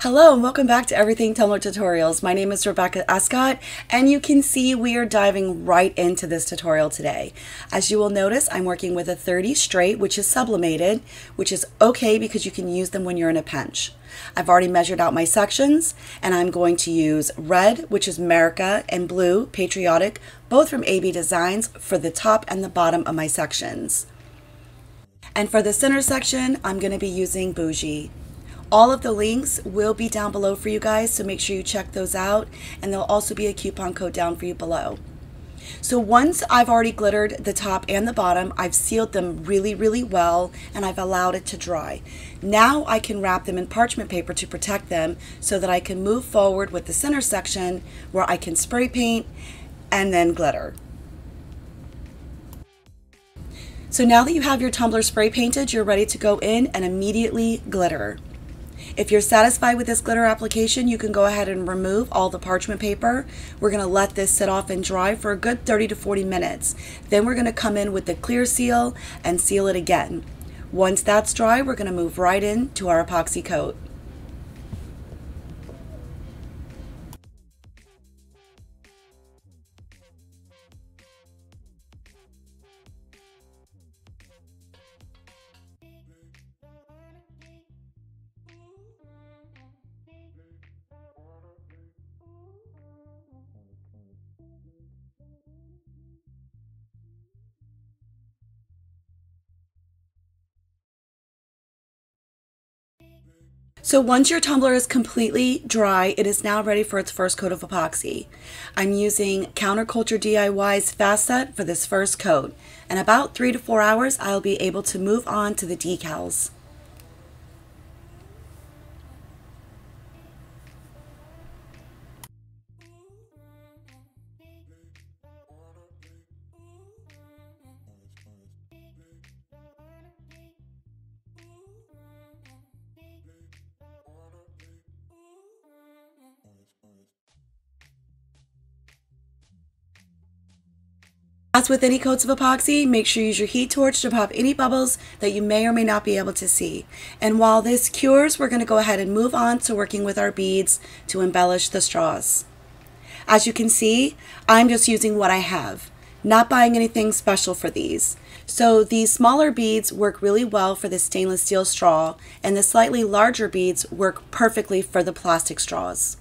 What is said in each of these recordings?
Hello and welcome back to Everything Tumbler Tutorials. My name is Rebecca Escott and you can see we are diving right into this tutorial today. As you will notice, I'm working with a 30 straight, which is sublimated, which is okay because you can use them when you're in a pinch. I've already measured out my sections and I'm going to use red, which is Merica, and blue, Patriotic, both from AB Designs for the top and the bottom of my sections. And for the center section, I'm going to be using Bougie. All of the links will be down below for you guys, so make sure you check those out. And there'll also be a coupon code down for you below. So once I've already glittered the top and the bottom, I've sealed them really, really well, and I've allowed it to dry. Now I can wrap them in parchment paper to protect them so that I can move forward with the center section where I can spray paint and then glitter. So now that you have your tumbler spray painted, you're ready to go in and immediately glitter. If you're satisfied with this glitter application, you can go ahead and remove all the parchment paper. We're going to let this sit off and dry for a good 30 to 40 minutes. Then we're going to come in with the clear seal and seal it again. Once that's dry, we're going to move right into our epoxy coat. So once your tumbler is completely dry, it is now ready for its first coat of epoxy. I'm using Counterculture DIY's Fast Set for this first coat. In about three to four hours, I'll be able to move on to the decals. As with any coats of epoxy, make sure you use your heat torch to pop any bubbles that you may or may not be able to see. And while this cures, we're going to go ahead and move on to working with our beads to embellish the straws. As you can see, I'm just using what I have, not buying anything special for these. So these smaller beads work really well for the stainless steel straw, and the slightly larger beads work perfectly for the plastic straws.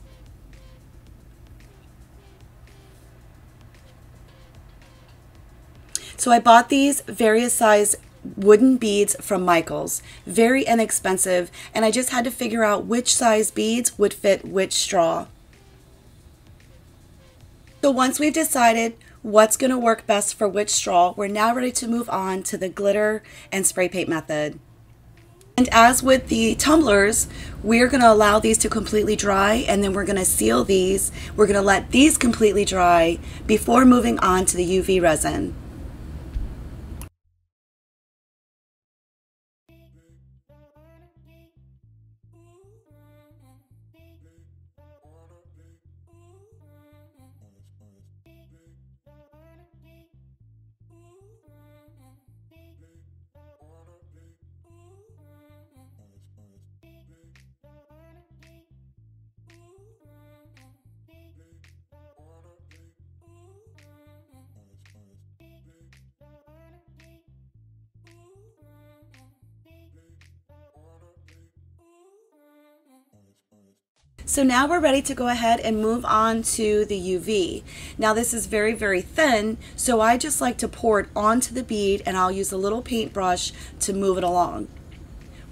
So I bought these various size wooden beads from Michaels. Very inexpensive, and I just had to figure out which size beads would fit which straw. So once we've decided what's going to work best for which straw, we're now ready to move on to the glitter and spray paint method. And as with the tumblers, we're going to allow these to completely dry and then we're going to seal these. We're going to let these completely dry before moving on to the UV resin. So now we're ready to go ahead and move on to the UV. Now this is very, very thin, so I just like to pour it onto the bead and I'll use a little paintbrush to move it along.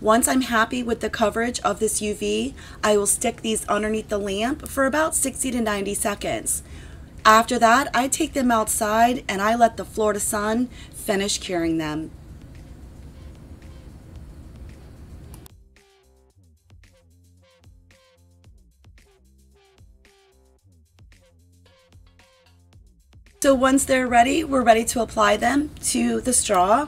Once I'm happy with the coverage of this UV, I will stick these underneath the lamp for about 60 to 90 seconds. After that, I take them outside and I let the Florida sun finish curing them. So once they're ready, we're ready to apply them to the straw.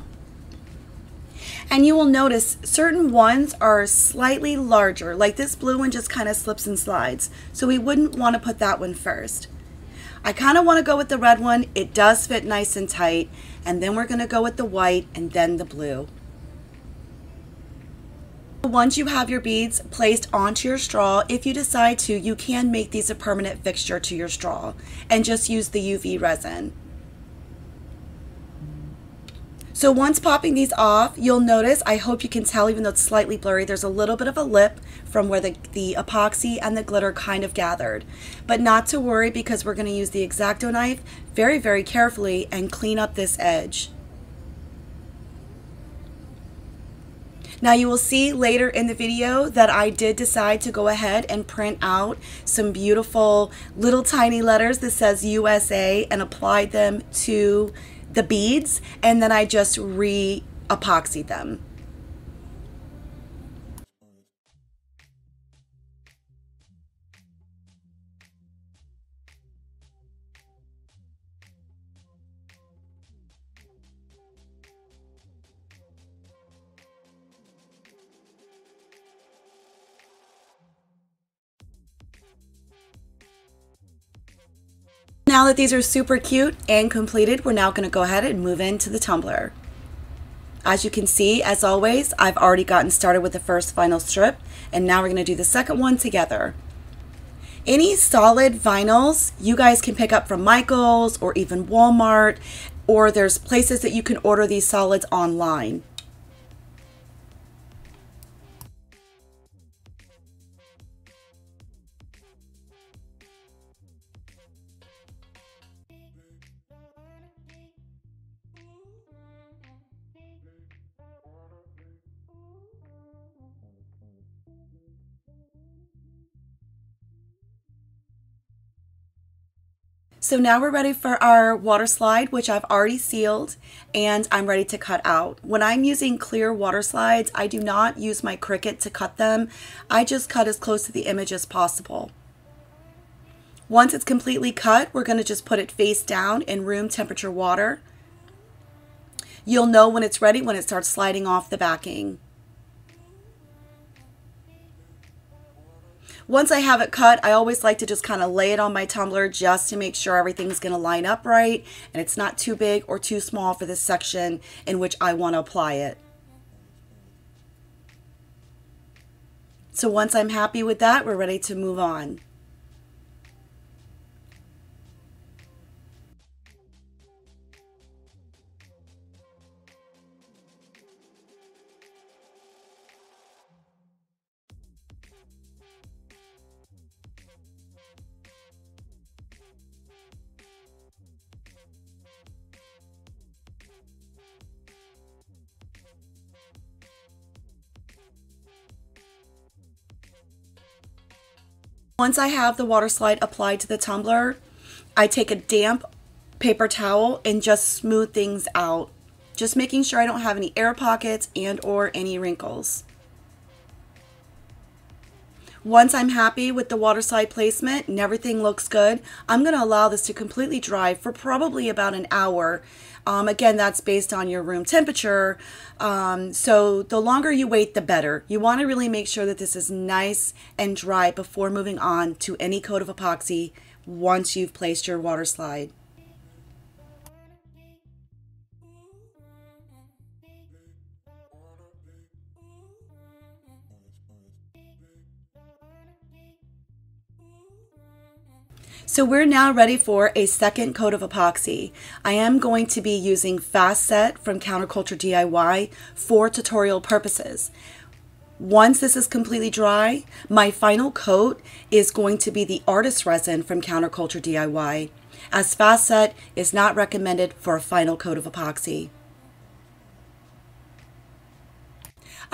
And you will notice certain ones are slightly larger, like this blue one just kind of slips and slides. So we wouldn't want to put that one first. I kind of want to go with the red one. It does fit nice and tight. And then we're going to go with the white and then the blue. Once you have your beads placed onto your straw, if you decide to, you can make these a permanent fixture to your straw and just use the UV resin. So once popping these off, you'll notice, I hope you can tell even though it's slightly blurry, there's a little bit of a lip from where the, the epoxy and the glitter kind of gathered. But not to worry because we're going to use the X-Acto knife very, very carefully and clean up this edge. Now you will see later in the video that I did decide to go ahead and print out some beautiful little tiny letters that says USA and applied them to the beads and then I just re-epoxied them. Now that these are super cute and completed, we're now going to go ahead and move into the tumbler. As you can see, as always, I've already gotten started with the first vinyl strip, and now we're going to do the second one together. Any solid vinyls you guys can pick up from Michaels or even Walmart, or there's places that you can order these solids online. So now we're ready for our water slide, which I've already sealed and I'm ready to cut out. When I'm using clear water slides, I do not use my Cricut to cut them. I just cut as close to the image as possible. Once it's completely cut, we're going to just put it face down in room temperature water. You'll know when it's ready when it starts sliding off the backing. Once I have it cut, I always like to just kind of lay it on my tumbler just to make sure everything's going to line up right and it's not too big or too small for this section in which I want to apply it. So once I'm happy with that, we're ready to move on. Once I have the water slide applied to the tumbler, I take a damp paper towel and just smooth things out. Just making sure I don't have any air pockets and or any wrinkles. Once I'm happy with the water slide placement and everything looks good, I'm going to allow this to completely dry for probably about an hour um, again, that's based on your room temperature. Um, so the longer you wait, the better. You want to really make sure that this is nice and dry before moving on to any coat of epoxy once you've placed your water slide. So we're now ready for a second coat of epoxy. I am going to be using Fast Set from Counterculture DIY for tutorial purposes. Once this is completely dry, my final coat is going to be the Artist Resin from Counterculture DIY, as Fast Set is not recommended for a final coat of epoxy.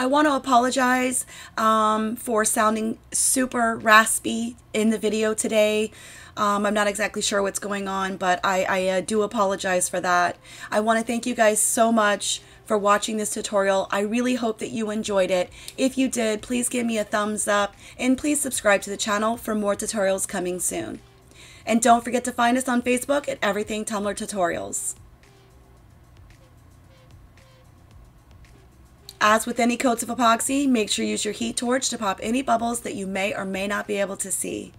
I want to apologize um, for sounding super raspy in the video today. Um, I'm not exactly sure what's going on, but I, I uh, do apologize for that. I want to thank you guys so much for watching this tutorial. I really hope that you enjoyed it. If you did, please give me a thumbs up and please subscribe to the channel for more tutorials coming soon. And don't forget to find us on Facebook at Everything Tumbler Tutorials. As with any coats of epoxy, make sure you use your heat torch to pop any bubbles that you may or may not be able to see.